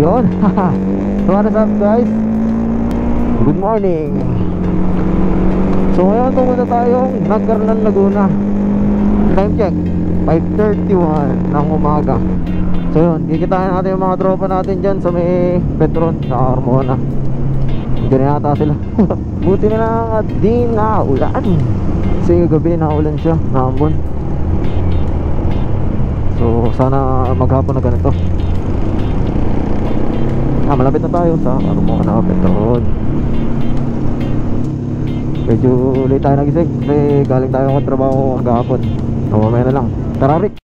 Yun. what is up guys? Good morning. So ngayon pumunta tayong Nagkarnan Laguna. Time check. 5.31 ng umaga. So yun, kikitain natin yung mga tropa natin dyan sa may Petron sa Armona. Hindi na yata sila. Buti na lang at di na ulan. Kasi gabi na ulan siya, naambon. So sana maghapon na ganito. Ah, malapit na tayo sa Armona Petron. Medyo late tayo nagising kasi galing tayo ng trabaho hanggang So mamaya na lang. Tara Rick!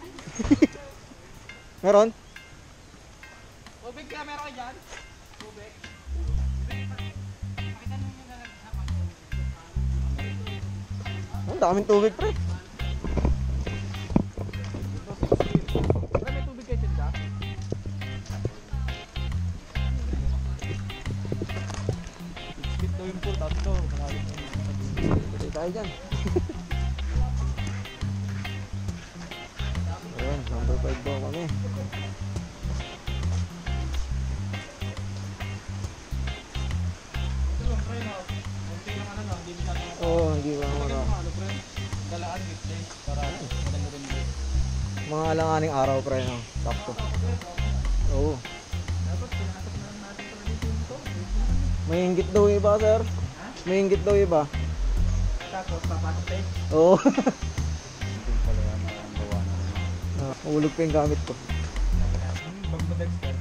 Meron? Tubig ka, meron ka dyan? Tubig. Ang daming tubig pre. Pre, may mga alanganing araw pre no. Sakto. Oo. May inggit daw iba sir. May inggit daw iba. Tapos papasok tayo. Oo. Ah, Mahulog pa yung gamit ko. Bag mo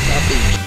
sa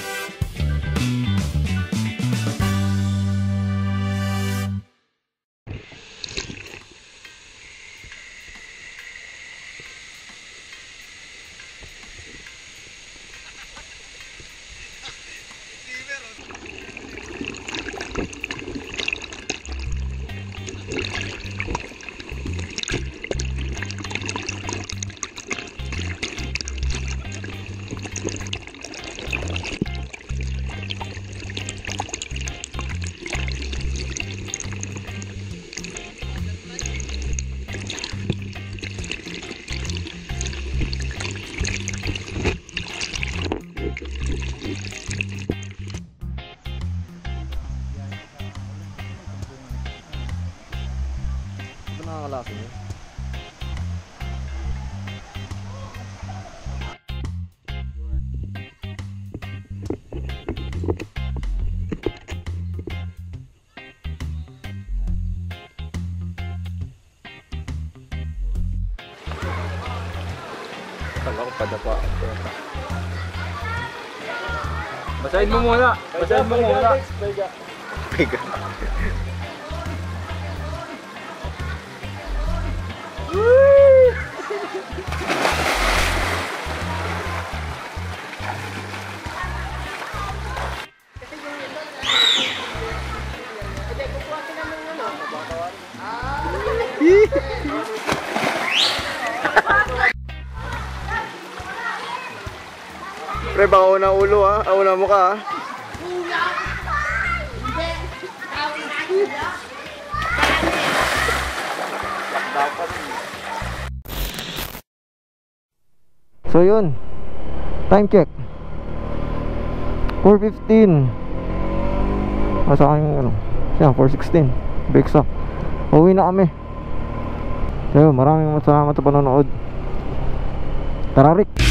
topic. sa inyo. Kala ko padapa. Basahin mo muna. Basahin mo muna. Pre, baka una ulo ha. Ah, una mukha ha. So yun. Time check. 4.15 Asa kayong ano. Siya 4.16 Breaks up Uwi na kami. So maraming salamat sa panonood. Tara Rick